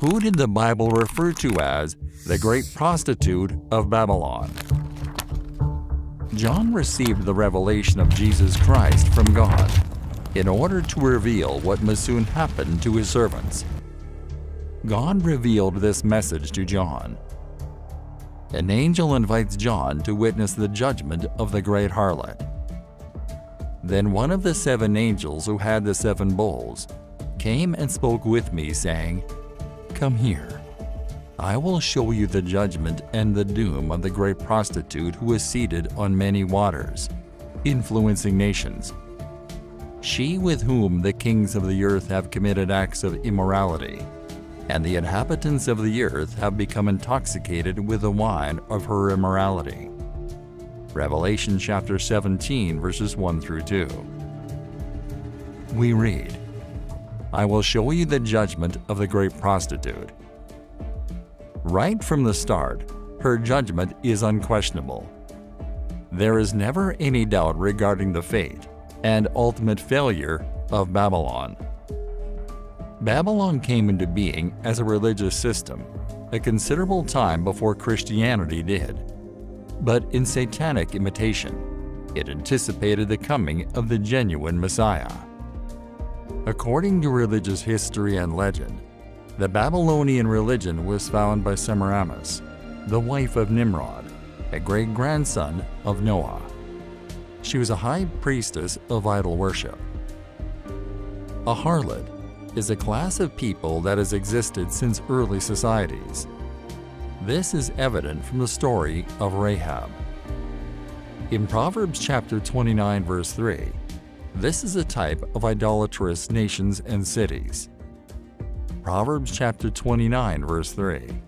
Who did the Bible refer to as the great prostitute of Babylon? John received the revelation of Jesus Christ from God in order to reveal what must soon happen to his servants. God revealed this message to John. An angel invites John to witness the judgment of the great harlot. Then one of the seven angels who had the seven bowls came and spoke with me, saying, Come here. I will show you the judgment and the doom of the great prostitute who is seated on many waters, influencing nations. She with whom the kings of the earth have committed acts of immorality, and the inhabitants of the earth have become intoxicated with the wine of her immorality. Revelation chapter 17, verses 1 through 2. We read, I will show you the judgment of the great prostitute Right from the start, her judgment is unquestionable. There is never any doubt regarding the fate and ultimate failure of Babylon. Babylon came into being as a religious system a considerable time before Christianity did. But in satanic imitation, it anticipated the coming of the genuine Messiah. According to religious history and legend, the Babylonian religion was founded by Semiramis, the wife of Nimrod, a great grandson of Noah. She was a high priestess of idol worship. A harlot is a class of people that has existed since early societies. This is evident from the story of Rahab. In Proverbs chapter 29 verse 3, this is a type of idolatrous nations and cities. Proverbs chapter 29 verse 3.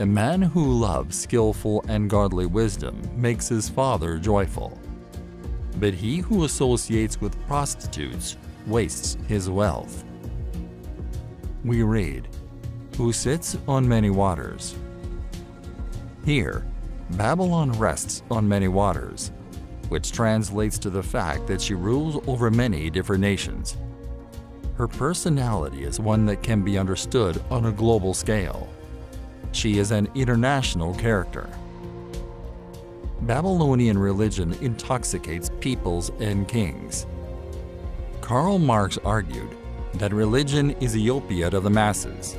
A man who loves skillful and godly wisdom makes his father joyful. But he who associates with prostitutes wastes his wealth. We read, Who sits on many waters. Here, Babylon rests on many waters, which translates to the fact that she rules over many different nations her personality is one that can be understood on a global scale. She is an international character. Babylonian religion intoxicates peoples and kings. Karl Marx argued that religion is the opiate of the masses.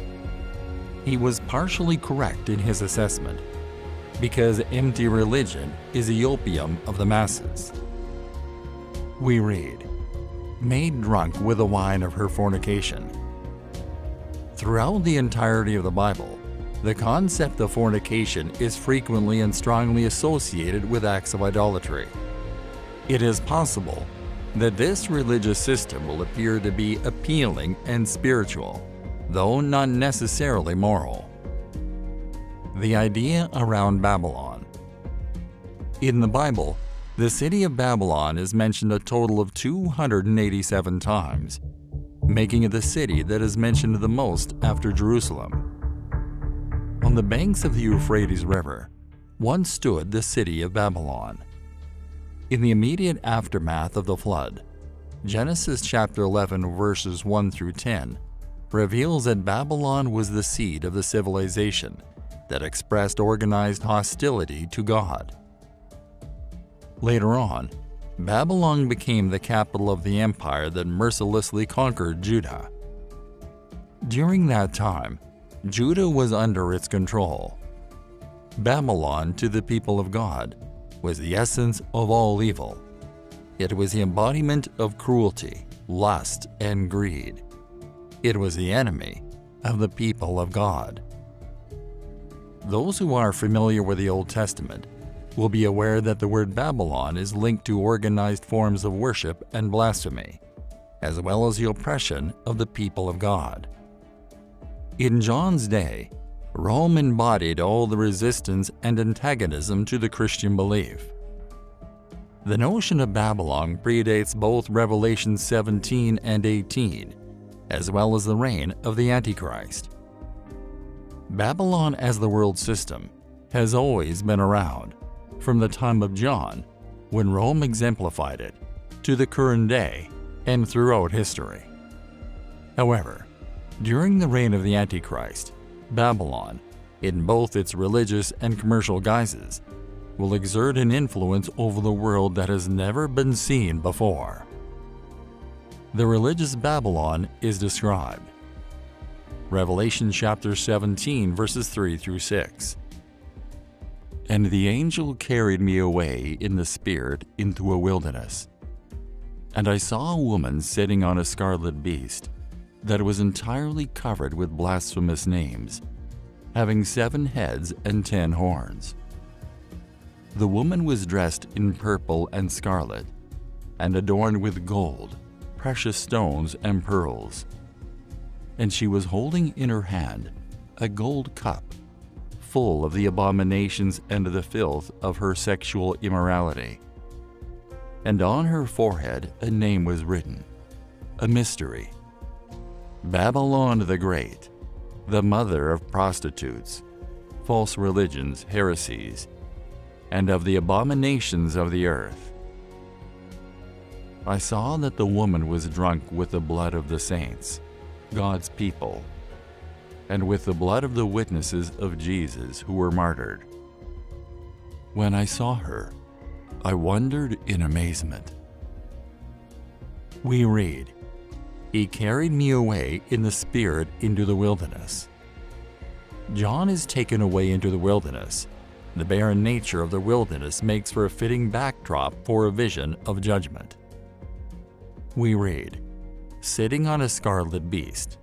He was partially correct in his assessment, because empty religion is the opium of the masses. We read, made drunk with the wine of her fornication. Throughout the entirety of the Bible, the concept of fornication is frequently and strongly associated with acts of idolatry. It is possible that this religious system will appear to be appealing and spiritual, though not necessarily moral. The idea around Babylon. In the Bible, the city of Babylon is mentioned a total of 287 times, making it the city that is mentioned the most after Jerusalem. On the banks of the Euphrates River once stood the city of Babylon. In the immediate aftermath of the flood, Genesis chapter 11 verses 1 through 10 reveals that Babylon was the seed of the civilization that expressed organized hostility to God. Later on, Babylon became the capital of the empire that mercilessly conquered Judah. During that time, Judah was under its control. Babylon, to the people of God, was the essence of all evil. It was the embodiment of cruelty, lust, and greed. It was the enemy of the people of God. Those who are familiar with the Old Testament will be aware that the word Babylon is linked to organized forms of worship and blasphemy, as well as the oppression of the people of God. In John's day, Rome embodied all the resistance and antagonism to the Christian belief. The notion of Babylon predates both Revelation 17 and 18, as well as the reign of the Antichrist. Babylon as the world system has always been around, from the time of John, when Rome exemplified it, to the current day and throughout history. However, During the reign of the Antichrist, Babylon, in both its religious and commercial guises, will exert an influence over the world that has never been seen before. The religious Babylon is described. Revelation chapter 17 verses 3 through 6. And the angel carried me away in the spirit into a wilderness. And I saw a woman sitting on a scarlet beast that was entirely covered with blasphemous names, having seven heads and ten horns. The woman was dressed in purple and scarlet, and adorned with gold, precious stones, and pearls. And she was holding in her hand a gold cup full of the abominations and the filth of her sexual immorality. And on her forehead a name was written, a mystery Babylon the Great, the mother of prostitutes, false religions, heresies, and of the abominations of the earth. I saw that the woman was drunk with the blood of the saints, God's people, and with the blood of the witnesses of Jesus who were martyred. When I saw her, I wondered in amazement. We read, He carried me away in the Spirit into the wilderness. John is taken away into the wilderness the barren nature of the wilderness makes for a fitting backdrop for a vision of judgment. We read, Sitting on a scarlet beast.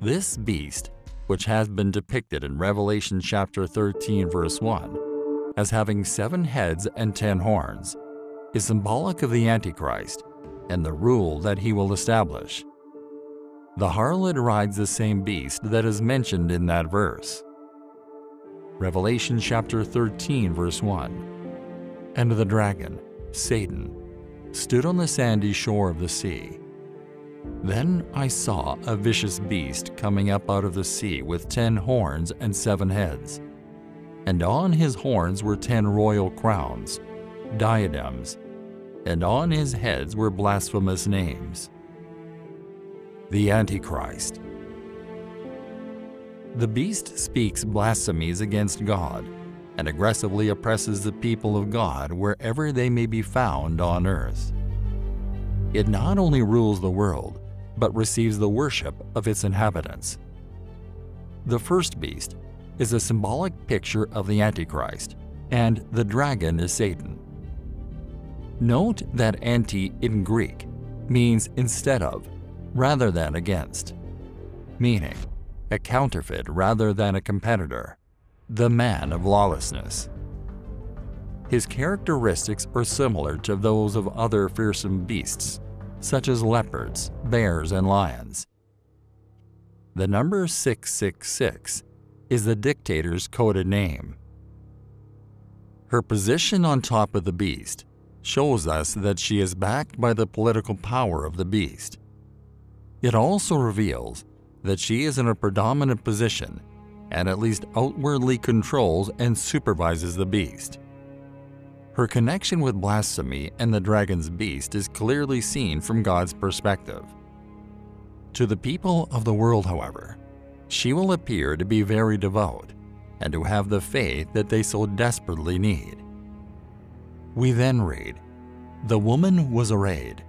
This beast, which has been depicted in Revelation chapter 13 verse 1 as having seven heads and ten horns, is symbolic of the Antichrist and the rule that he will establish. The harlot rides the same beast that is mentioned in that verse. Revelation chapter 13, verse 1. And the dragon, Satan, stood on the sandy shore of the sea. Then I saw a vicious beast coming up out of the sea with ten horns and seven heads. And on his horns were ten royal crowns, diadems, and on his heads were blasphemous names. The Antichrist the beast speaks blasphemies against God and aggressively oppresses the people of God wherever they may be found on earth. It not only rules the world, but receives the worship of its inhabitants. The first beast is a symbolic picture of the Antichrist, and the dragon is Satan. Note that anti in Greek means instead of, rather than against, meaning a counterfeit rather than a competitor, the man of lawlessness. His characteristics are similar to those of other fearsome beasts, such as leopards, bears, and lions. The number 666 is the dictator's coded name. Her position on top of the beast shows us that she is backed by the political power of the beast. It also reveals that she is in a predominant position and at least outwardly controls and supervises the beast. Her connection with blasphemy and the dragon's beast is clearly seen from God's perspective. To the people of the world, however, she will appear to be very devout and to have the faith that they so desperately need. We then read, The woman was arrayed.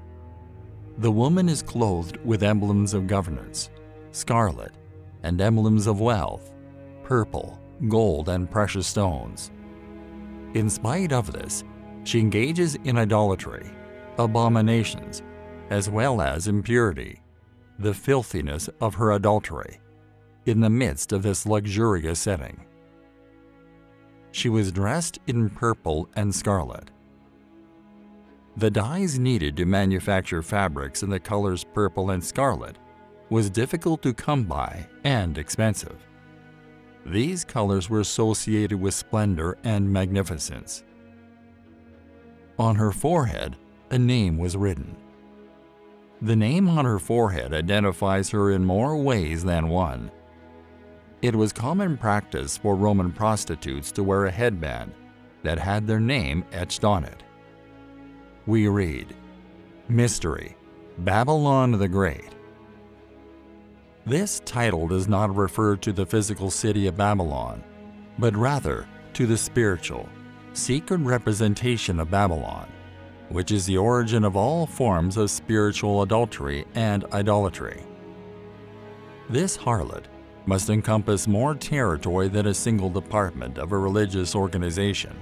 The woman is clothed with emblems of governance, scarlet, and emblems of wealth, purple, gold, and precious stones. In spite of this, she engages in idolatry, abominations, as well as impurity, the filthiness of her adultery, in the midst of this luxurious setting. She was dressed in purple and scarlet. The dyes needed to manufacture fabrics in the colors purple and scarlet was difficult to come by and expensive. These colors were associated with splendor and magnificence. On her forehead, a name was written. The name on her forehead identifies her in more ways than one. It was common practice for Roman prostitutes to wear a headband that had their name etched on it. We read, Mystery, Babylon the Great, This title does not refer to the physical city of Babylon, but rather to the spiritual, secret representation of Babylon, which is the origin of all forms of spiritual adultery and idolatry. This harlot must encompass more territory than a single department of a religious organization.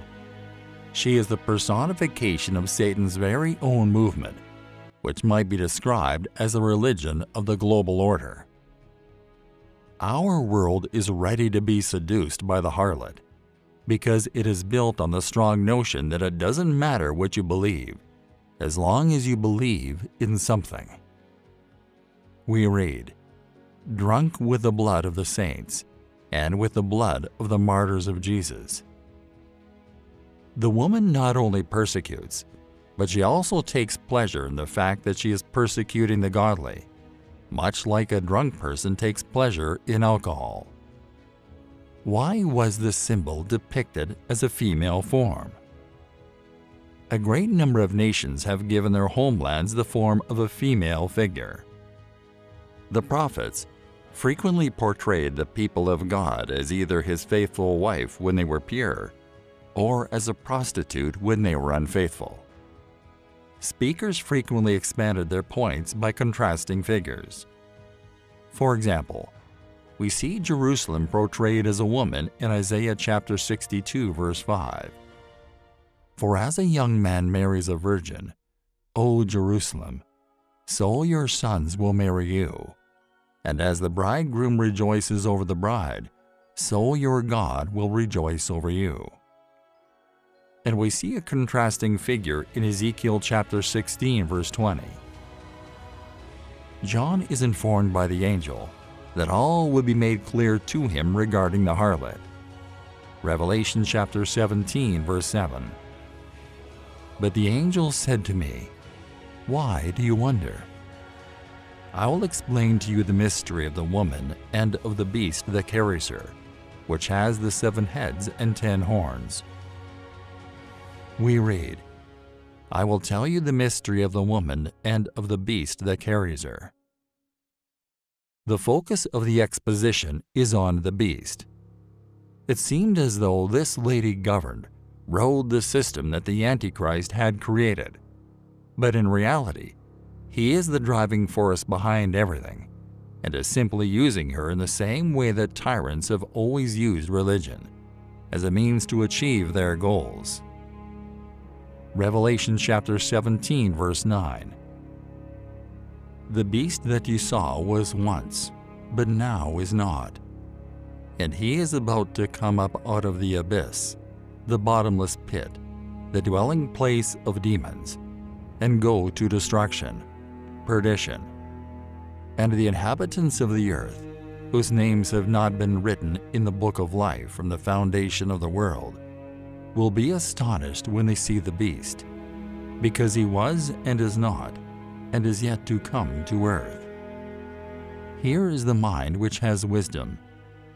She is the personification of Satan's very own movement, which might be described as a religion of the global order. Our world is ready to be seduced by the harlot because it is built on the strong notion that it doesn't matter what you believe, as long as you believe in something. We read, Drunk with the blood of the saints, and with the blood of the martyrs of Jesus. The woman not only persecutes, but she also takes pleasure in the fact that she is persecuting the godly, much like a drunk person takes pleasure in alcohol. Why was this symbol depicted as a female form? A great number of nations have given their homelands the form of a female figure. The prophets frequently portrayed the people of God as either his faithful wife when they were pure, or as a prostitute when they were unfaithful. Speakers frequently expanded their points by contrasting figures. For example, we see Jerusalem portrayed as a woman in Isaiah chapter 62 verse 5. For as a young man marries a virgin, O Jerusalem, so your sons will marry you. And as the bridegroom rejoices over the bride, so your God will rejoice over you. And we see a contrasting figure in Ezekiel chapter 16 verse 20. John is informed by the angel that all would be made clear to him regarding the harlot. Revelation chapter 17, verse 7. But the angel said to me, Why do you wonder? I will explain to you the mystery of the woman and of the beast that carries her, which has the seven heads and ten horns. We read, I will tell you the mystery of the woman and of the beast that carries her. The focus of the exposition is on the beast. It seemed as though this lady governed, ruled the system that the Antichrist had created. But in reality, he is the driving force behind everything, and is simply using her in the same way that tyrants have always used religion, as a means to achieve their goals. Revelation chapter 17 verse 9 the beast that you saw was once, but now is not. And he is about to come up out of the abyss, the bottomless pit, the dwelling place of demons, and go to destruction, perdition. And the inhabitants of the earth, whose names have not been written in the book of life from the foundation of the world, will be astonished when they see the beast, because he was and is not, and is yet to come to earth. Here is the mind which has wisdom,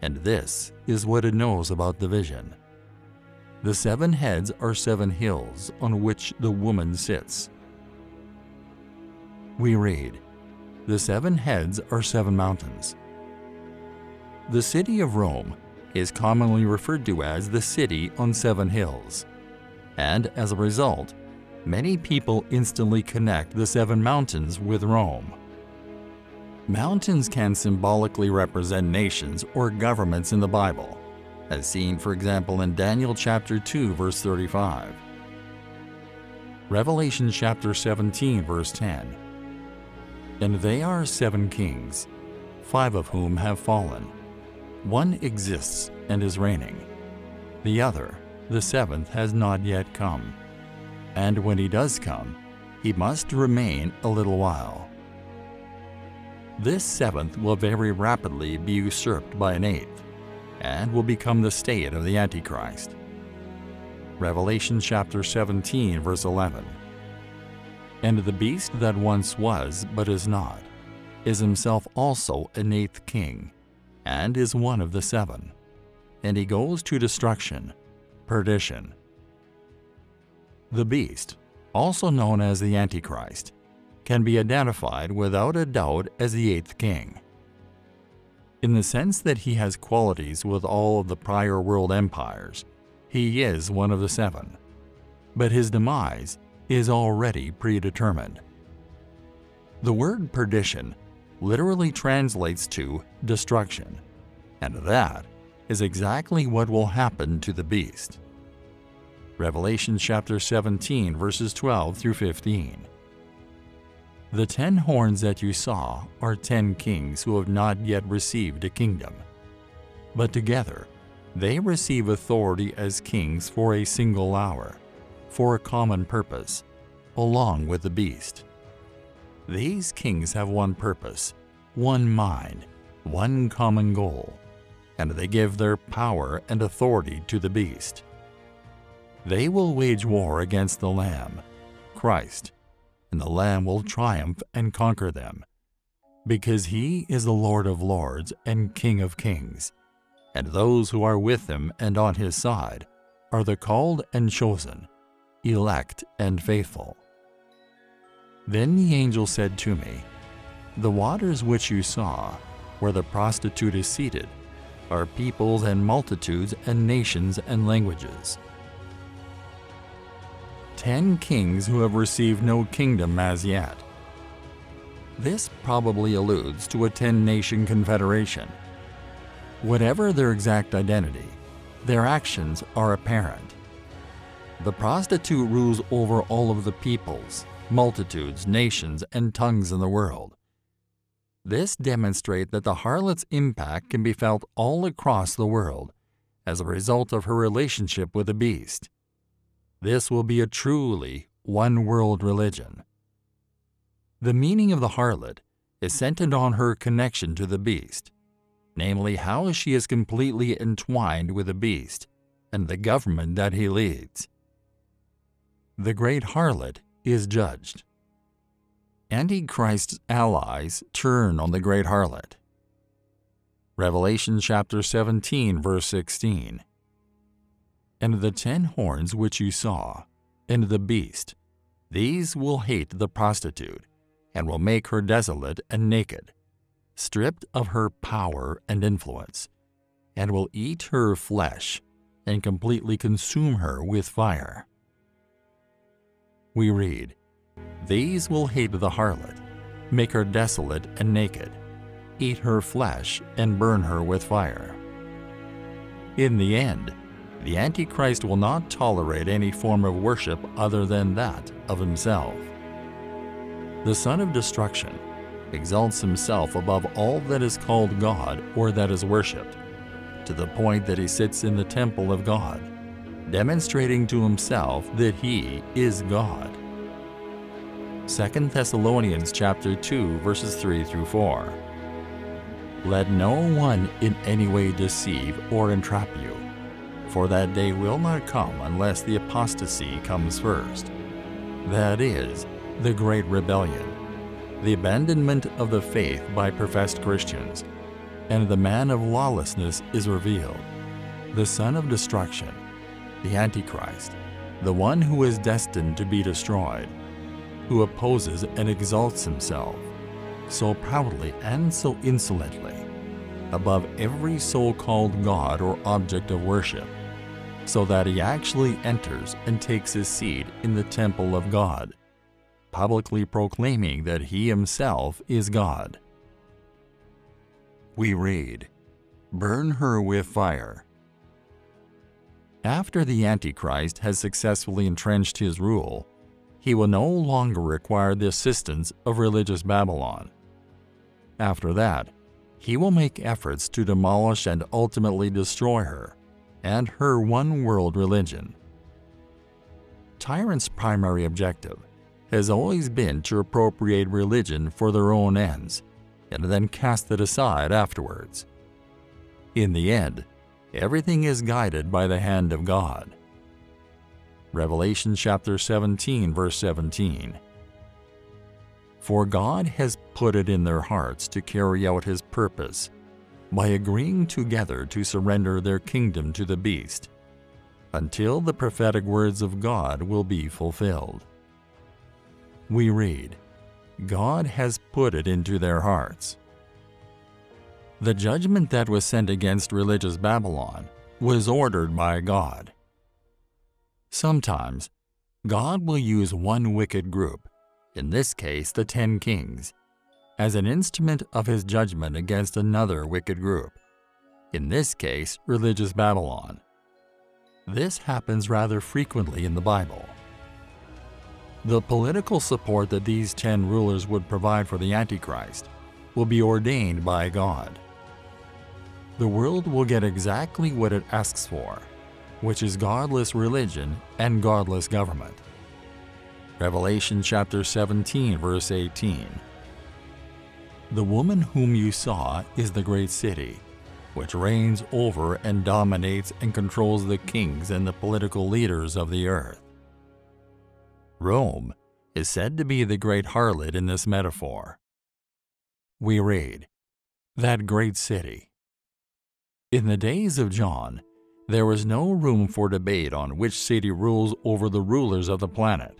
and this is what it knows about the vision. The seven heads are seven hills on which the woman sits. We read, The seven heads are seven mountains. The city of Rome is commonly referred to as the city on seven hills, and as a result, many people instantly connect the seven mountains with Rome. Mountains can symbolically represent nations or governments in the Bible, as seen for example in Daniel chapter 2 verse 35. Revelation chapter 17 verse 10. And they are seven kings, five of whom have fallen. One exists and is reigning. The other, the seventh, has not yet come and when he does come, he must remain a little while. This seventh will very rapidly be usurped by an eighth, and will become the state of the Antichrist. Revelation chapter 17, verse 11. And the beast that once was, but is not, is himself also an eighth king, and is one of the seven. And he goes to destruction, perdition, the beast, also known as the Antichrist, can be identified without a doubt as the eighth king. In the sense that he has qualities with all of the prior world empires, he is one of the seven. But his demise is already predetermined. The word perdition literally translates to destruction, and that is exactly what will happen to the beast. Revelation chapter 17 verses 12 through 15. The ten horns that you saw are ten kings who have not yet received a kingdom. But together, they receive authority as kings for a single hour, for a common purpose, along with the beast. These kings have one purpose, one mind, one common goal, and they give their power and authority to the beast. They will wage war against the Lamb, Christ, and the Lamb will triumph and conquer them, because he is the Lord of lords and King of kings, and those who are with him and on his side are the called and chosen, elect and faithful. Then the angel said to me, The waters which you saw, where the prostitute is seated, are peoples and multitudes and nations and languages ten kings who have received no kingdom as yet. This probably alludes to a ten-nation confederation. Whatever their exact identity, their actions are apparent. The prostitute rules over all of the peoples, multitudes, nations, and tongues in the world. This demonstrates that the harlot's impact can be felt all across the world as a result of her relationship with the beast. This will be a truly one world religion. The meaning of the harlot is centered on her connection to the beast, namely how she is completely entwined with the beast and the government that he leads. The great harlot is judged. Antichrist's allies turn on the great harlot. Revelation chapter 17 verse 16 and the ten horns which you saw, and the beast, these will hate the prostitute, and will make her desolate and naked, stripped of her power and influence, and will eat her flesh, and completely consume her with fire. We read, These will hate the harlot, make her desolate and naked, eat her flesh, and burn her with fire. In the end, the Antichrist will not tolerate any form of worship other than that of himself. The Son of Destruction exalts himself above all that is called God or that is worshipped, to the point that he sits in the temple of God, demonstrating to himself that he is God. 2 Thessalonians chapter 2 verses 3 through 4. Let no one in any way deceive or entrap you for that day will not come unless the apostasy comes first. That is, the Great Rebellion, the abandonment of the faith by professed Christians, and the man of lawlessness is revealed, the son of destruction, the Antichrist, the one who is destined to be destroyed, who opposes and exalts himself, so proudly and so insolently, above every so-called God or object of worship, so that he actually enters and takes his seat in the temple of God, publicly proclaiming that he himself is God. We read, Burn her with fire. After the Antichrist has successfully entrenched his rule, he will no longer require the assistance of religious Babylon. After that, he will make efforts to demolish and ultimately destroy her and her one world religion. Tyrants' primary objective has always been to appropriate religion for their own ends and then cast it aside afterwards. In the end, everything is guided by the hand of God. Revelation chapter 17 verse 17 For God has put it in their hearts to carry out his purpose by agreeing together to surrender their kingdom to the beast until the prophetic words of God will be fulfilled. We read, God has put it into their hearts. The judgment that was sent against religious Babylon was ordered by God. Sometimes, God will use one wicked group, in this case the Ten Kings, as an instrument of his judgment against another wicked group, in this case religious Babylon. This happens rather frequently in the Bible. The political support that these ten rulers would provide for the Antichrist will be ordained by God. The world will get exactly what it asks for, which is godless religion and godless government. Revelation chapter 17 verse 18 The woman whom you saw is the great city, which reigns over and dominates and controls the kings and the political leaders of the earth. Rome is said to be the great harlot in this metaphor. We read, That great city. In the days of John, there was no room for debate on which city rules over the rulers of the planet.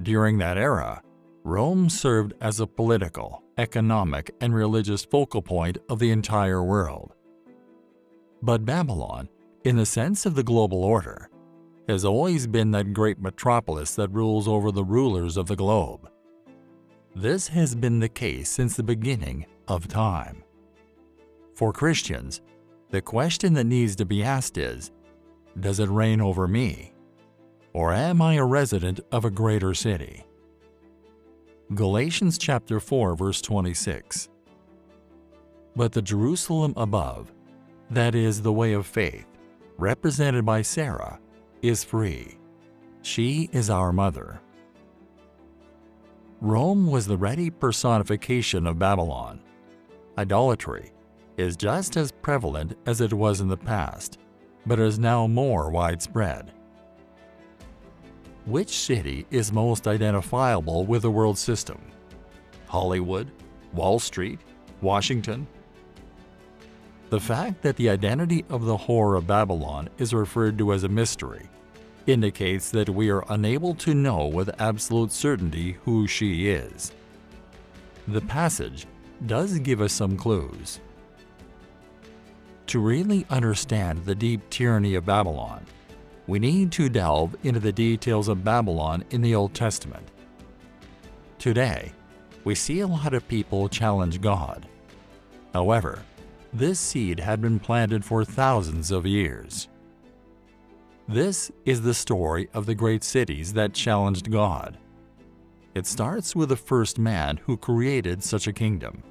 During that era, Rome served as a political, economic, and religious focal point of the entire world. But Babylon, in the sense of the global order, has always been that great metropolis that rules over the rulers of the globe. This has been the case since the beginning of time. For Christians, the question that needs to be asked is, does it reign over me? Or am I a resident of a greater city? Galatians chapter 4 verse 26 But the Jerusalem above, that is the way of faith, represented by Sarah, is free. She is our mother. Rome was the ready personification of Babylon. Idolatry is just as prevalent as it was in the past, but is now more widespread. Which city is most identifiable with the world system? Hollywood, Wall Street, Washington? The fact that the identity of the whore of Babylon is referred to as a mystery indicates that we are unable to know with absolute certainty who she is. The passage does give us some clues. To really understand the deep tyranny of Babylon, we need to delve into the details of Babylon in the Old Testament. Today, we see a lot of people challenge God. However, this seed had been planted for thousands of years. This is the story of the great cities that challenged God. It starts with the first man who created such a kingdom.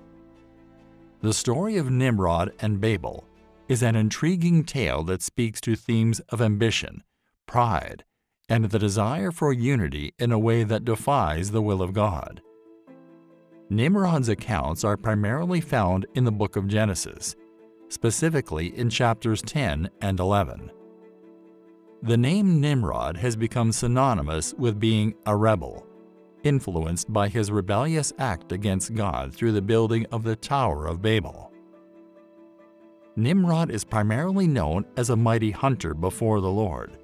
The story of Nimrod and Babel is an intriguing tale that speaks to themes of ambition, pride, and the desire for unity in a way that defies the will of God. Nimrod's accounts are primarily found in the book of Genesis, specifically in chapters 10 and 11. The name Nimrod has become synonymous with being a rebel, influenced by his rebellious act against God through the building of the Tower of Babel. Nimrod is primarily known as a mighty hunter before the Lord,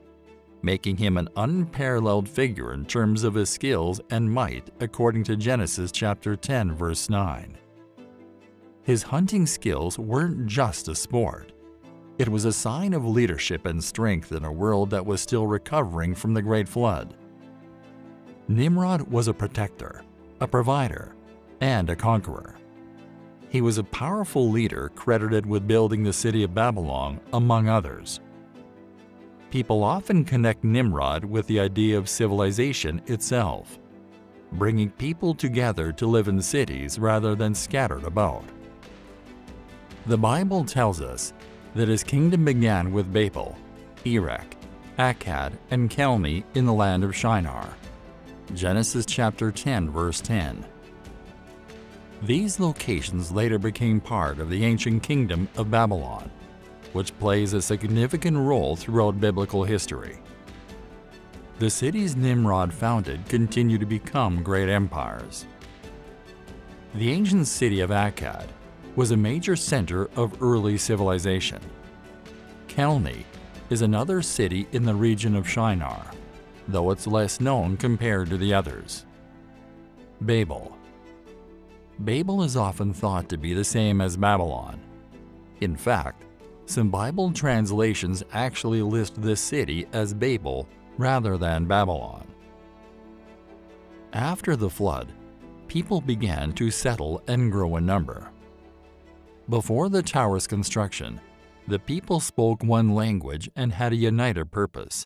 making him an unparalleled figure in terms of his skills and might according to Genesis chapter 10 verse 9. His hunting skills weren't just a sport. It was a sign of leadership and strength in a world that was still recovering from the Great Flood. Nimrod was a protector, a provider, and a conqueror. He was a powerful leader credited with building the city of Babylon, among others. People often connect Nimrod with the idea of civilization itself, bringing people together to live in cities rather than scattered about. The Bible tells us that his kingdom began with Babel, Erech, Akkad, and Calneh in the land of Shinar. Genesis chapter 10 verse 10. These locations later became part of the ancient kingdom of Babylon, which plays a significant role throughout biblical history. The cities Nimrod founded continue to become great empires. The ancient city of Akkad was a major center of early civilization. Calneh is another city in the region of Shinar, though it's less known compared to the others. Babel Babel is often thought to be the same as Babylon. In fact, some Bible translations actually list this city as Babel rather than Babylon. After the flood, people began to settle and grow in number. Before the tower's construction, the people spoke one language and had a united purpose.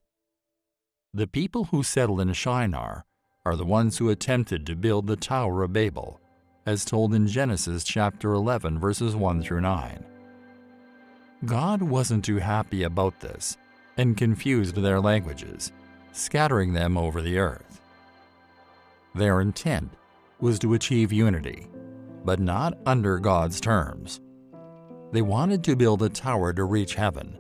The people who settled in Shinar are the ones who attempted to build the Tower of Babel, as told in Genesis chapter 11 verses 1 through 9. God wasn't too happy about this and confused their languages, scattering them over the earth. Their intent was to achieve unity, but not under God's terms. They wanted to build a tower to reach heaven,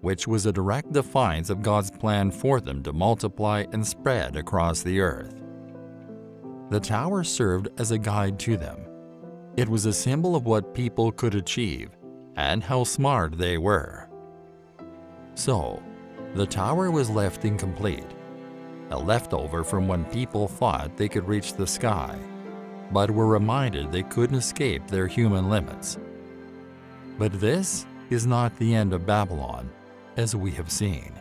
which was a direct defiance of God's plan for them to multiply and spread across the earth. The tower served as a guide to them. It was a symbol of what people could achieve and how smart they were. So, the tower was left incomplete, a leftover from when people thought they could reach the sky, but were reminded they couldn't escape their human limits. But this is not the end of Babylon, as we have seen.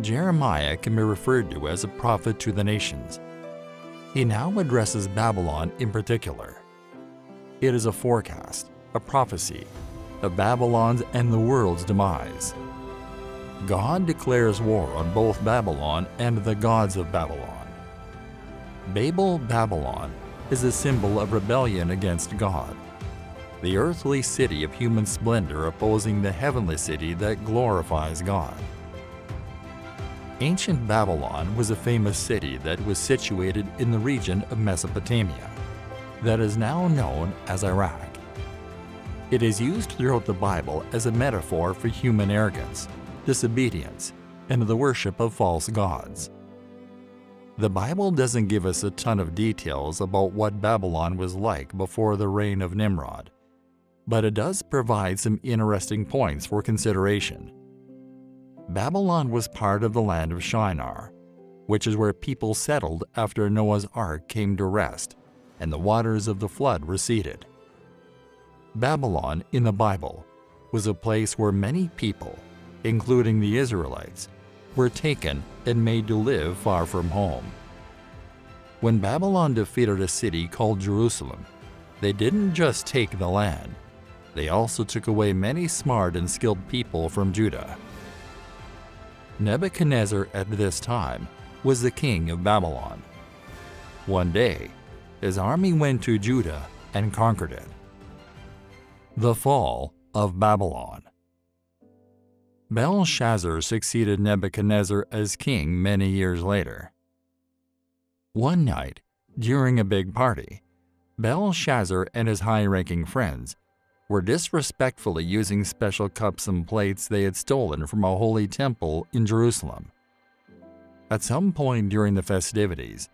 Jeremiah can be referred to as a prophet to the nations he now addresses Babylon in particular. It is a forecast, a prophecy, of Babylon's and the world's demise. God declares war on both Babylon and the gods of Babylon. Babel, Babylon, is a symbol of rebellion against God, the earthly city of human splendor opposing the heavenly city that glorifies God. Ancient Babylon was a famous city that was situated in the region of Mesopotamia, that is now known as Iraq. It is used throughout the Bible as a metaphor for human arrogance, disobedience, and the worship of false gods. The Bible doesn't give us a ton of details about what Babylon was like before the reign of Nimrod, but it does provide some interesting points for consideration. Babylon was part of the land of Shinar, which is where people settled after Noah's ark came to rest and the waters of the flood receded. Babylon in the Bible was a place where many people, including the Israelites, were taken and made to live far from home. When Babylon defeated a city called Jerusalem, they didn't just take the land, they also took away many smart and skilled people from Judah. Nebuchadnezzar at this time was the king of Babylon. One day, his army went to Judah and conquered it. The Fall of Babylon Belshazzar succeeded Nebuchadnezzar as king many years later. One night, during a big party, Belshazzar and his high-ranking friends were disrespectfully using special cups and plates they had stolen from a holy temple in Jerusalem. At some point during the festivities,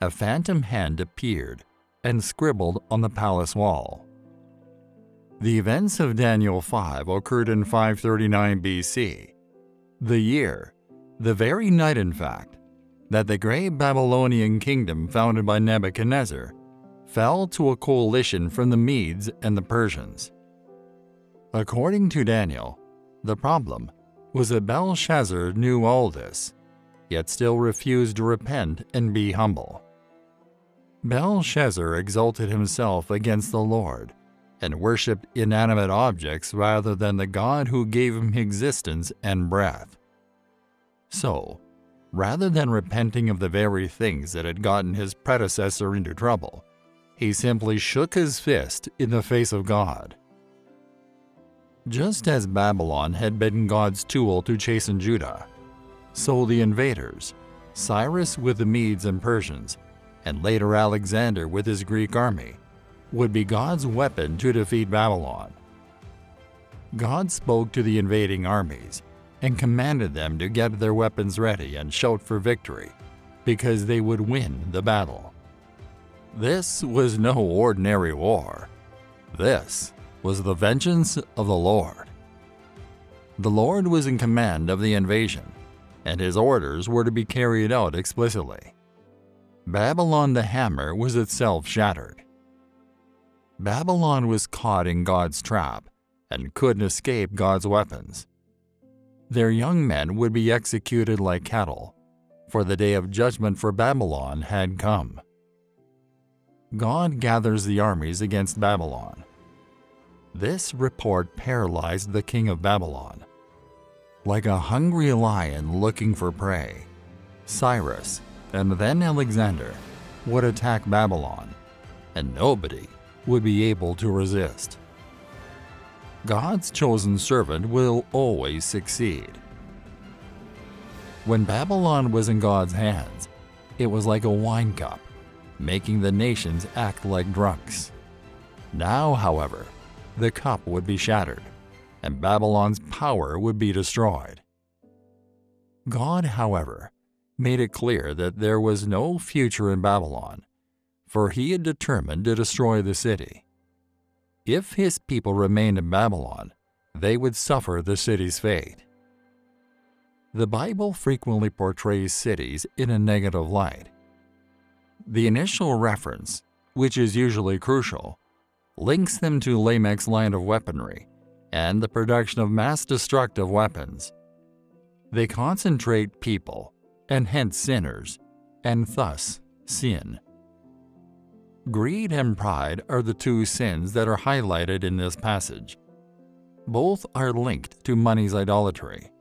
a phantom hand appeared and scribbled on the palace wall. The events of Daniel 5 occurred in 539 BC, the year, the very night in fact, that the great Babylonian kingdom founded by Nebuchadnezzar fell to a coalition from the Medes and the Persians. According to Daniel, the problem was that Belshazzar knew all this, yet still refused to repent and be humble. Belshazzar exalted himself against the Lord and worshipped inanimate objects rather than the God who gave him existence and breath. So, rather than repenting of the very things that had gotten his predecessor into trouble, he simply shook his fist in the face of God just as Babylon had been God's tool to chasten Judah, so the invaders, Cyrus with the Medes and Persians, and later Alexander with his Greek army, would be God's weapon to defeat Babylon. God spoke to the invading armies and commanded them to get their weapons ready and shout for victory, because they would win the battle. This was no ordinary war. This was the vengeance of the Lord. The Lord was in command of the invasion, and his orders were to be carried out explicitly. Babylon the hammer was itself shattered, Babylon was caught in God's trap and couldn't escape God's weapons. Their young men would be executed like cattle, for the day of judgment for Babylon had come. God gathers the armies against Babylon. This report paralyzed the king of Babylon. Like a hungry lion looking for prey, Cyrus and then Alexander would attack Babylon, and nobody would be able to resist. God's chosen servant will always succeed. When Babylon was in God's hands, it was like a wine cup, making the nations act like drunks. Now, however, the cup would be shattered, and Babylon's power would be destroyed. God, however, made it clear that there was no future in Babylon, for he had determined to destroy the city. If his people remained in Babylon, they would suffer the city's fate. The Bible frequently portrays cities in a negative light. The initial reference, which is usually crucial, links them to Lamech's line of weaponry and the production of mass destructive weapons. They concentrate people, and hence sinners, and thus sin. Greed and pride are the two sins that are highlighted in this passage. Both are linked to money's idolatry,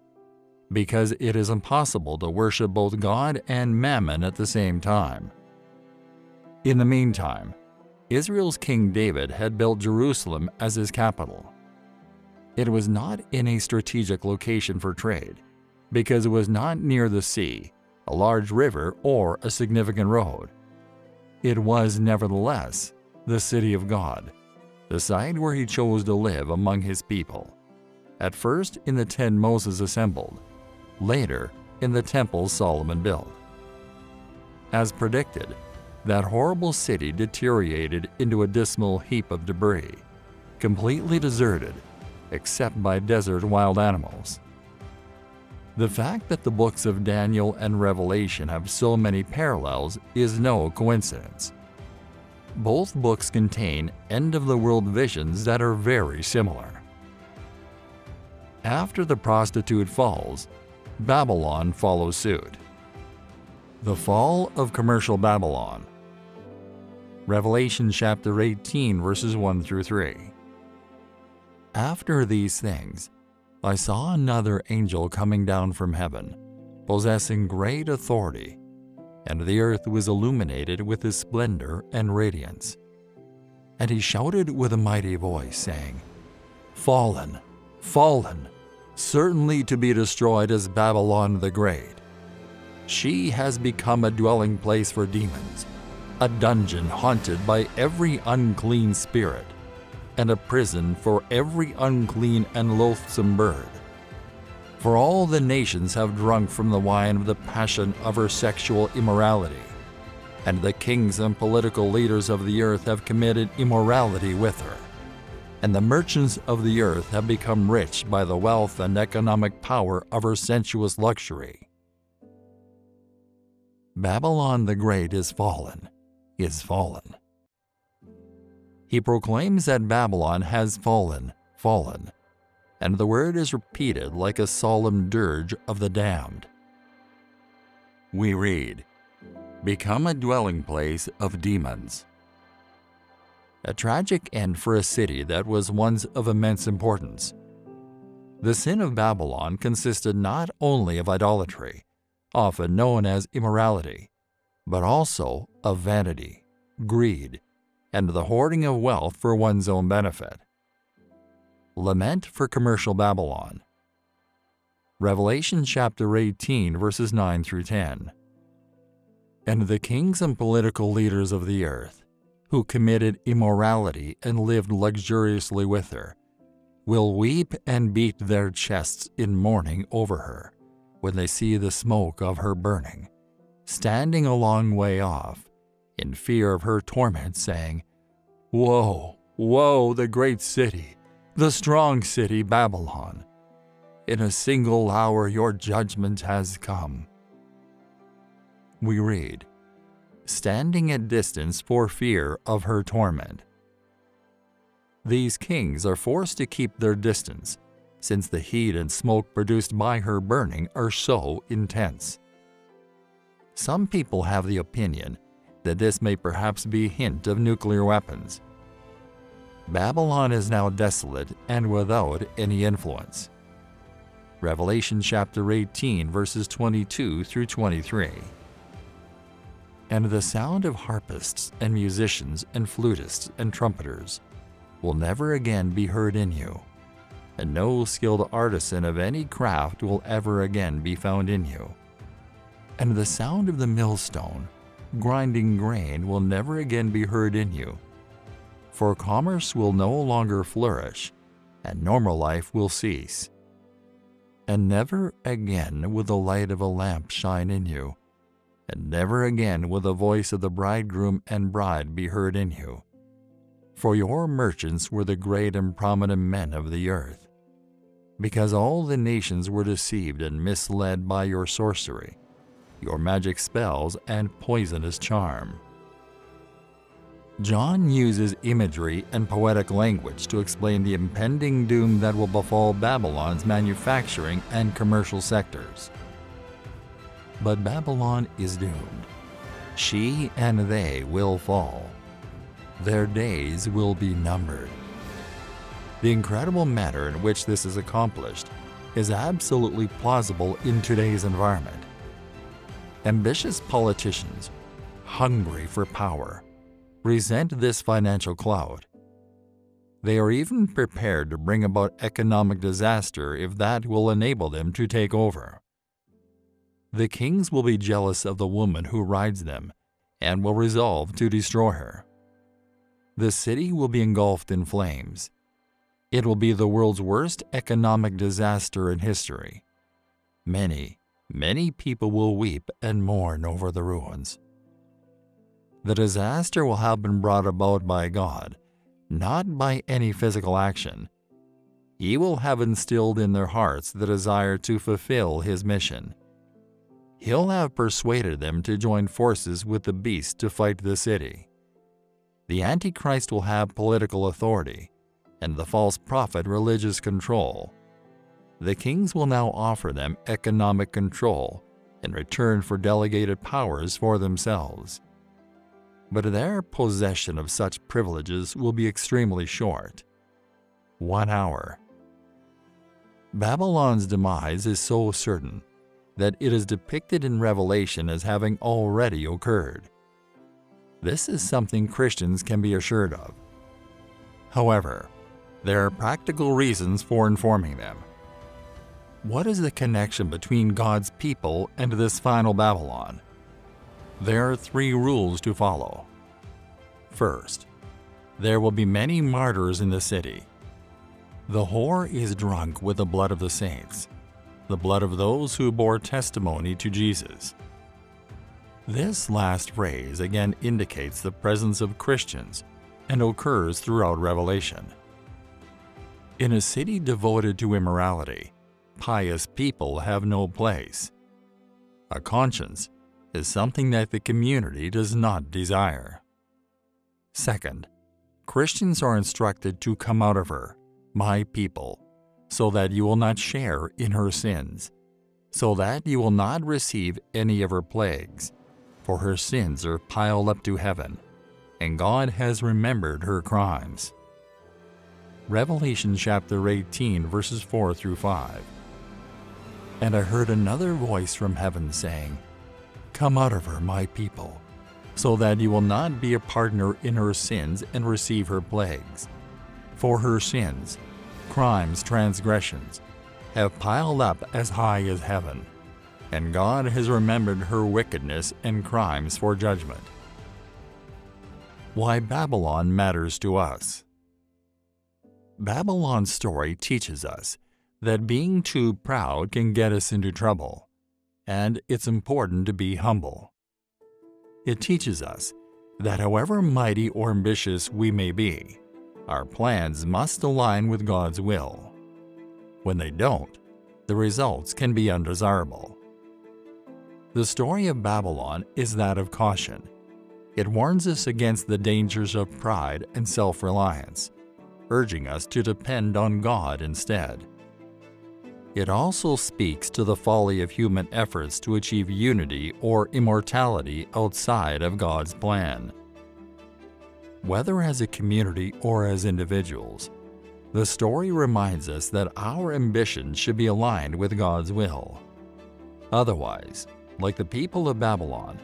because it is impossible to worship both God and mammon at the same time. In the meantime, Israel's King David had built Jerusalem as his capital. It was not in a strategic location for trade, because it was not near the sea, a large river, or a significant road. It was, nevertheless, the city of God, the site where he chose to live among his people. At first in the tent Moses assembled, later in the temple Solomon built. As predicted, that horrible city deteriorated into a dismal heap of debris, completely deserted except by desert wild animals. The fact that the books of Daniel and Revelation have so many parallels is no coincidence. Both books contain end of the world visions that are very similar. After the prostitute falls, Babylon follows suit. The fall of commercial Babylon Revelation chapter 18, verses 1 through 3. After these things, I saw another angel coming down from heaven, possessing great authority, and the earth was illuminated with his splendor and radiance. And he shouted with a mighty voice, saying, Fallen, fallen, certainly to be destroyed is Babylon the Great. She has become a dwelling place for demons a dungeon haunted by every unclean spirit, and a prison for every unclean and loathsome bird. For all the nations have drunk from the wine of the passion of her sexual immorality, and the kings and political leaders of the earth have committed immorality with her. And the merchants of the earth have become rich by the wealth and economic power of her sensuous luxury. Babylon the Great is fallen, is fallen. He proclaims that Babylon has fallen, fallen, and the word is repeated like a solemn dirge of the damned. We read, Become a dwelling place of demons. A tragic end for a city that was once of immense importance. The sin of Babylon consisted not only of idolatry, often known as immorality, but also of vanity, greed, and the hoarding of wealth for one's own benefit. Lament for Commercial Babylon. Revelation chapter 18, verses 9 through 10. And the kings and political leaders of the earth, who committed immorality and lived luxuriously with her, will weep and beat their chests in mourning over her when they see the smoke of her burning standing a long way off, in fear of her torment, saying, Woe, woe, the great city, the strong city Babylon! In a single hour your judgment has come. We read, standing at distance for fear of her torment. These kings are forced to keep their distance, since the heat and smoke produced by her burning are so intense. Some people have the opinion that this may perhaps be a hint of nuclear weapons. Babylon is now desolate and without any influence. Revelation chapter 18 verses 22 through 23. And the sound of harpists and musicians and flutists and trumpeters will never again be heard in you, and no skilled artisan of any craft will ever again be found in you. And the sound of the millstone, grinding grain, will never again be heard in you, for commerce will no longer flourish, and normal life will cease. And never again will the light of a lamp shine in you, and never again will the voice of the bridegroom and bride be heard in you for your merchants were the great and prominent men of the earth. Because all the nations were deceived and misled by your sorcery, your magic spells, and poisonous charm. John uses imagery and poetic language to explain the impending doom that will befall Babylon's manufacturing and commercial sectors. But Babylon is doomed. She and they will fall their days will be numbered. The incredible manner in which this is accomplished is absolutely plausible in today's environment. Ambitious politicians, hungry for power, resent this financial cloud. They are even prepared to bring about economic disaster if that will enable them to take over. The kings will be jealous of the woman who rides them and will resolve to destroy her the city will be engulfed in flames. It will be the world's worst economic disaster in history. Many, many people will weep and mourn over the ruins. The disaster will have been brought about by God, not by any physical action. He will have instilled in their hearts the desire to fulfill His mission. He'll have persuaded them to join forces with the beast to fight the city the Antichrist will have political authority, and the false prophet religious control. The kings will now offer them economic control in return for delegated powers for themselves. But their possession of such privileges will be extremely short. One hour. Babylon's demise is so certain that it is depicted in Revelation as having already occurred. This is something Christians can be assured of. However, there are practical reasons for informing them. What is the connection between God's people and this final Babylon? There are three rules to follow. First, there will be many martyrs in the city. The whore is drunk with the blood of the saints, the blood of those who bore testimony to Jesus. This last phrase again indicates the presence of Christians and occurs throughout Revelation. In a city devoted to immorality, pious people have no place. A conscience is something that the community does not desire. Second, Christians are instructed to come out of her, my people, so that you will not share in her sins, so that you will not receive any of her plagues for her sins are piled up to heaven, and God has remembered her crimes. Revelation chapter 18, verses 4 through 5. And I heard another voice from heaven saying, Come out of her, my people, so that you will not be a partner in her sins and receive her plagues. For her sins, crimes, transgressions, have piled up as high as heaven and God has remembered her wickedness and crimes for judgment. Why Babylon matters to us. Babylon's story teaches us that being too proud can get us into trouble, and it's important to be humble. It teaches us that however mighty or ambitious we may be, our plans must align with God's will. When they don't, the results can be undesirable. The story of Babylon is that of caution. It warns us against the dangers of pride and self reliance, urging us to depend on God instead. It also speaks to the folly of human efforts to achieve unity or immortality outside of God's plan. Whether as a community or as individuals, the story reminds us that our ambitions should be aligned with God's will. Otherwise, like the people of Babylon,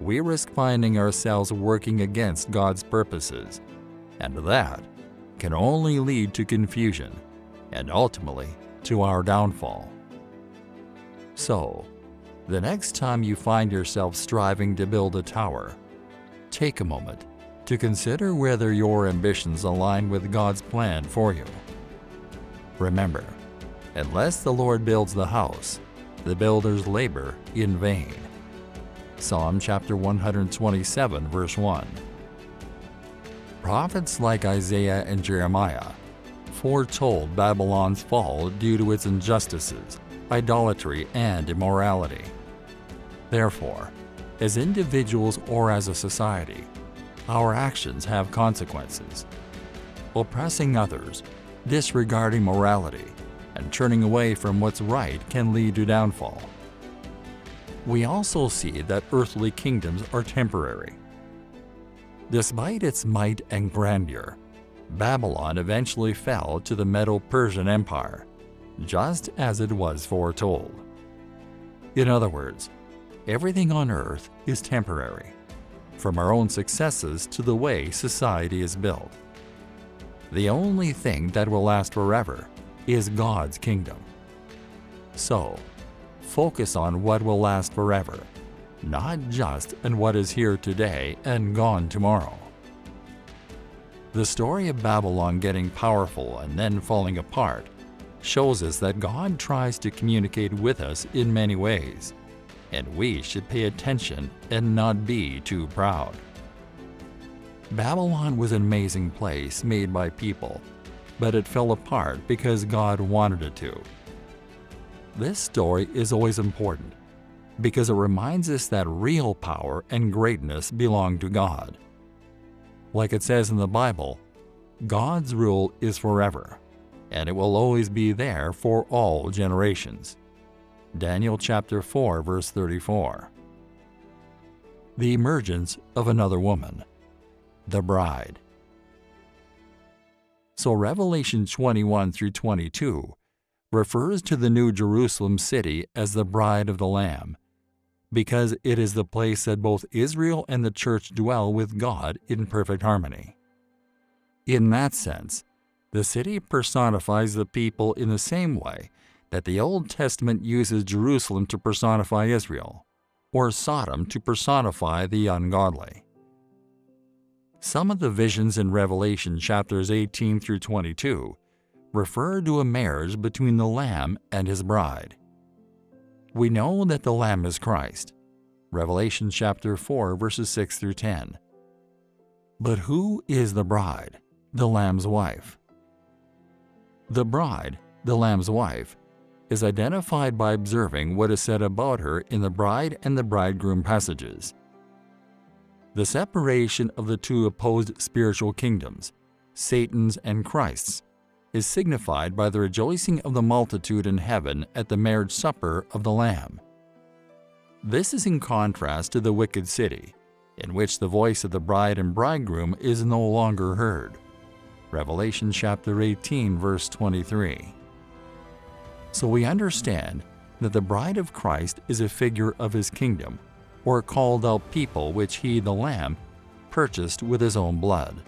we risk finding ourselves working against God's purposes, and that can only lead to confusion and ultimately to our downfall. So, the next time you find yourself striving to build a tower, take a moment to consider whether your ambitions align with God's plan for you. Remember, unless the Lord builds the house, the builders labor in vain. Psalm chapter 127 verse 1. Prophets like Isaiah and Jeremiah foretold Babylon's fall due to its injustices, idolatry, and immorality. Therefore, as individuals or as a society, our actions have consequences. Oppressing others, disregarding morality, and turning away from what's right can lead to downfall. We also see that earthly kingdoms are temporary. Despite its might and grandeur, Babylon eventually fell to the Medo-Persian Empire, just as it was foretold. In other words, everything on earth is temporary, from our own successes to the way society is built. The only thing that will last forever is God's kingdom. So, focus on what will last forever, not just on what is here today and gone tomorrow. The story of Babylon getting powerful and then falling apart shows us that God tries to communicate with us in many ways, and we should pay attention and not be too proud. Babylon was an amazing place made by people, but it fell apart because God wanted it to. This story is always important because it reminds us that real power and greatness belong to God. Like it says in the Bible, God's rule is forever, and it will always be there for all generations. Daniel chapter 4 verse 34. The emergence of another woman, the bride. So Revelation 21 through 22 refers to the New Jerusalem city as the bride of the Lamb, because it is the place that both Israel and the church dwell with God in perfect harmony. In that sense, the city personifies the people in the same way that the Old Testament uses Jerusalem to personify Israel, or Sodom to personify the ungodly. Some of the visions in Revelation chapters 18 through 22 refer to a marriage between the Lamb and his bride. We know that the Lamb is Christ. Revelation chapter 4 verses 6 through 10. But who is the bride, the Lamb's wife? The bride, the Lamb's wife, is identified by observing what is said about her in the bride and the bridegroom passages. The separation of the two opposed spiritual kingdoms, Satan's and Christ's, is signified by the rejoicing of the multitude in heaven at the marriage supper of the Lamb. This is in contrast to the wicked city, in which the voice of the bride and bridegroom is no longer heard. Revelation chapter 18 verse 23. So we understand that the bride of Christ is a figure of his kingdom, or called out people which he, the Lamb, purchased with his own blood.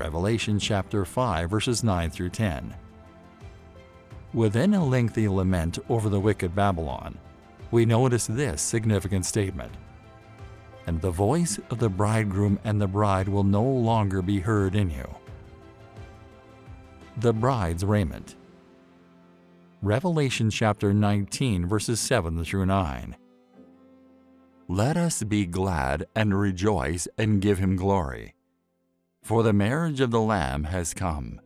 Revelation chapter 5 verses 9 through 10. Within a lengthy lament over the wicked Babylon, we notice this significant statement. And the voice of the bridegroom and the bride will no longer be heard in you. The bride's raiment. Revelation chapter 19 verses 7 through 9. Let us be glad and rejoice and give him glory for the marriage of the Lamb has come,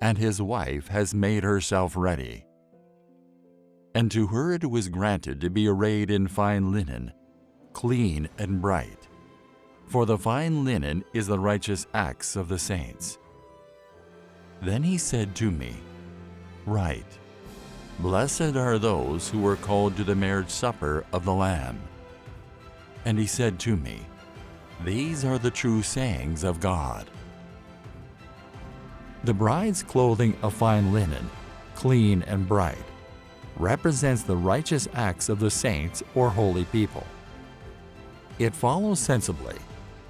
and his wife has made herself ready. And to her it was granted to be arrayed in fine linen, clean and bright. For the fine linen is the righteous acts of the saints. Then he said to me, Write, Blessed are those who are called to the marriage supper of the Lamb. And he said to me, These are the true sayings of God. The bride's clothing of fine linen, clean and bright, represents the righteous acts of the saints or holy people. It follows sensibly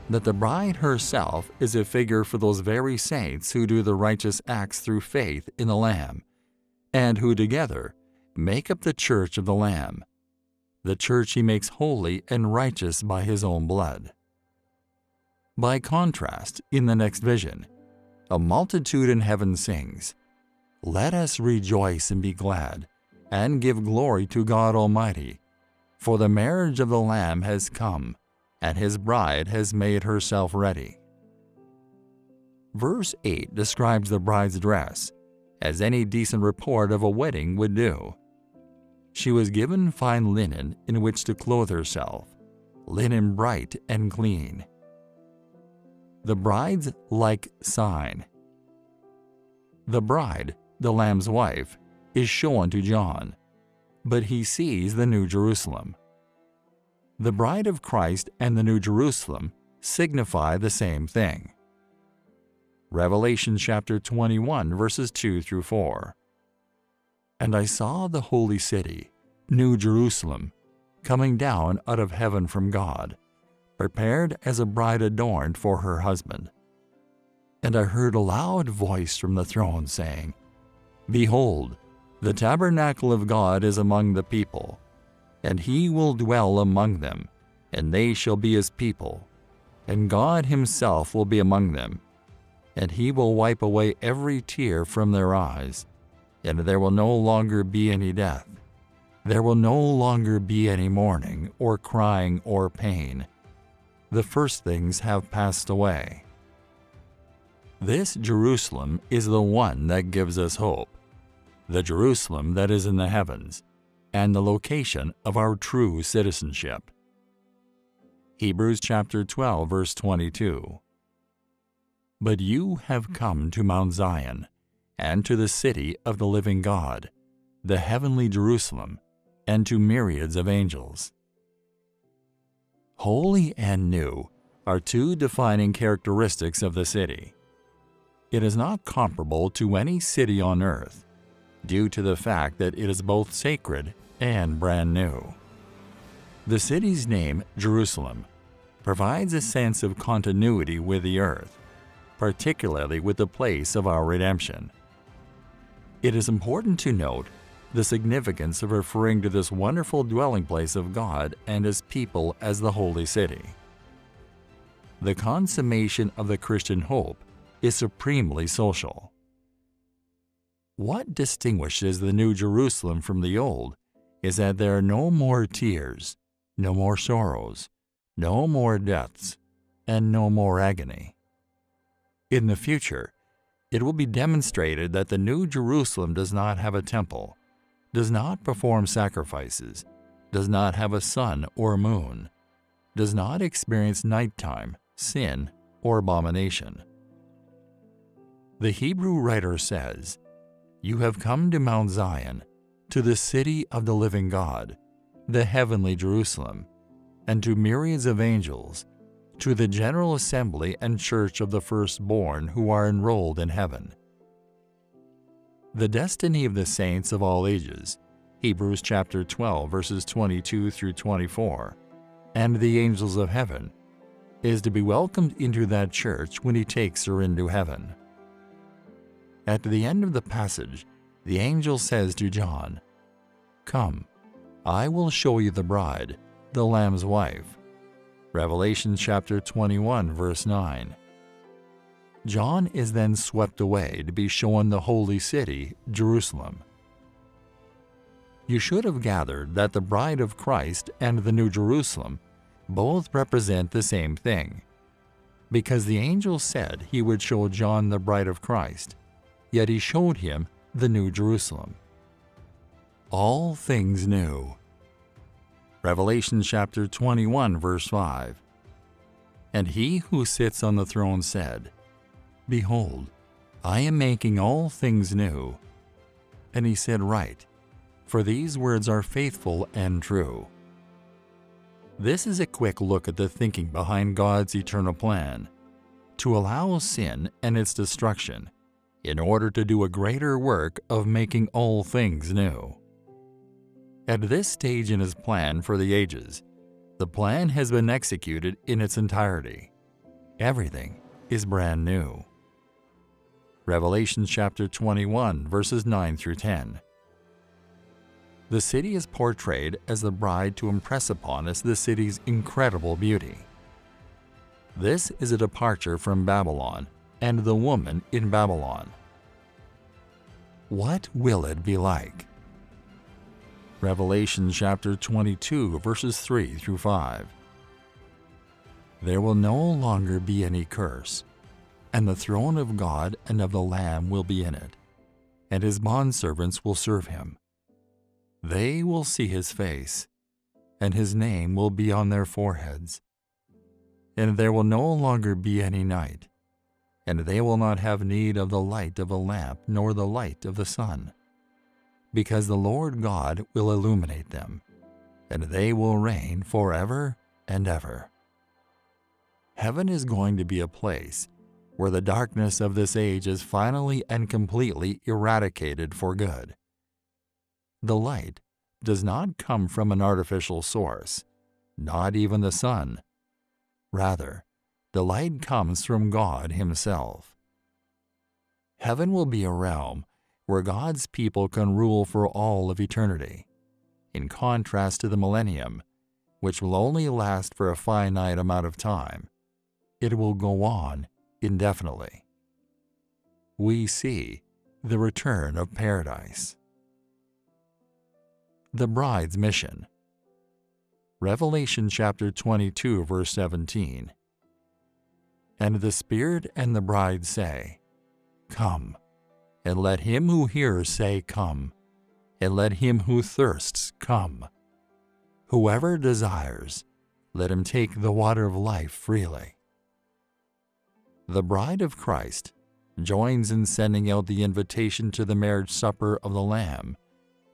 that the bride herself is a figure for those very saints who do the righteous acts through faith in the Lamb, and who together make up the church of the Lamb, the church he makes holy and righteous by his own blood. By contrast, in the next vision, a multitude in heaven sings, Let us rejoice and be glad, and give glory to God Almighty, for the marriage of the Lamb has come, and his bride has made herself ready. Verse 8 describes the bride's dress, as any decent report of a wedding would do. She was given fine linen in which to clothe herself, linen bright and clean. The bride's like sign. The bride, the Lamb's wife, is shown to John, but he sees the New Jerusalem. The bride of Christ and the New Jerusalem signify the same thing. Revelation chapter 21 verses 2 through 4. And I saw the holy city, New Jerusalem, coming down out of heaven from God, prepared as a bride adorned for her husband. And I heard a loud voice from the throne saying, Behold, the tabernacle of God is among the people, and he will dwell among them, and they shall be his people, and God himself will be among them, and he will wipe away every tear from their eyes and there will no longer be any death. There will no longer be any mourning, or crying, or pain. The first things have passed away. This Jerusalem is the one that gives us hope, the Jerusalem that is in the heavens, and the location of our true citizenship. Hebrews chapter 12 verse 22. But you have come to Mount Zion, and to the city of the living God, the heavenly Jerusalem, and to myriads of angels. Holy and new are two defining characteristics of the city. It is not comparable to any city on earth, due to the fact that it is both sacred and brand new. The city's name, Jerusalem, provides a sense of continuity with the earth, particularly with the place of our redemption. It is important to note the significance of referring to this wonderful dwelling place of God and His people as the Holy City. The consummation of the Christian hope is supremely social. What distinguishes the New Jerusalem from the Old is that there are no more tears, no more sorrows, no more deaths, and no more agony. In the future, it will be demonstrated that the New Jerusalem does not have a temple, does not perform sacrifices, does not have a sun or moon, does not experience nighttime, sin, or abomination. The Hebrew writer says, You have come to Mount Zion, to the city of the living God, the heavenly Jerusalem, and to myriads of angels, to the general assembly and church of the firstborn who are enrolled in heaven. The destiny of the saints of all ages, Hebrews chapter 12 verses 22 through 24, and the angels of heaven, is to be welcomed into that church when he takes her into heaven. At the end of the passage, the angel says to John, Come, I will show you the bride, the Lamb's wife. Revelation chapter 21 verse 9. John is then swept away to be shown the holy city, Jerusalem. You should have gathered that the bride of Christ and the New Jerusalem both represent the same thing, because the angel said he would show John the bride of Christ, yet he showed him the New Jerusalem. All things new. Revelation chapter 21 verse 5. And he who sits on the throne said, Behold, I am making all things new. And he said, Right, for these words are faithful and true. This is a quick look at the thinking behind God's eternal plan to allow sin and its destruction in order to do a greater work of making all things new. At this stage in his plan for the ages, the plan has been executed in its entirety. Everything is brand new. Revelation chapter 21, verses 9 through 10. The city is portrayed as the bride to impress upon us the city's incredible beauty. This is a departure from Babylon and the woman in Babylon. What will it be like? Revelation chapter 22, verses 3 through 5. There will no longer be any curse, and the throne of God and of the Lamb will be in it, and his bondservants will serve him. They will see his face, and his name will be on their foreheads. And there will no longer be any night, and they will not have need of the light of a lamp nor the light of the sun because the Lord God will illuminate them, and they will reign forever and ever. Heaven is going to be a place where the darkness of this age is finally and completely eradicated for good. The light does not come from an artificial source, not even the sun. Rather, the light comes from God Himself. Heaven will be a realm where God's people can rule for all of eternity, in contrast to the millennium, which will only last for a finite amount of time. It will go on indefinitely. We see the return of paradise. The bride's mission. Revelation chapter 22, verse 17. And the Spirit and the bride say, Come and let him who hears say, Come, and let him who thirsts come. Whoever desires, let him take the water of life freely. The bride of Christ joins in sending out the invitation to the marriage supper of the Lamb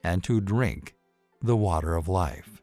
and to drink the water of life.